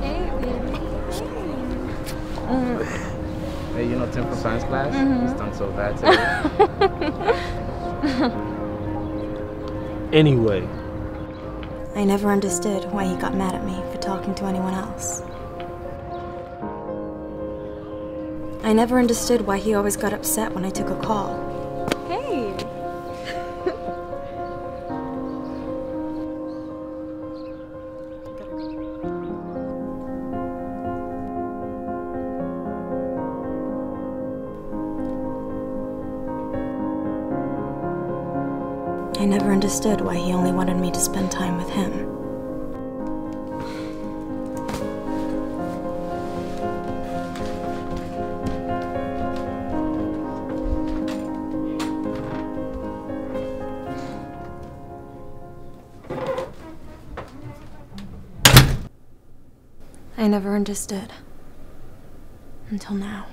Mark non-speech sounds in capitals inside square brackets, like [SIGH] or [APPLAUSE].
Hey, baby. Hey, you know Tim from science class? Mm-hmm. He stunk so bad today. [LAUGHS] Anyway, I never understood why he got mad at me for talking to anyone else. I never understood why he always got upset when I took a call. I never understood why he only wanted me to spend time with him. I never understood. Until now.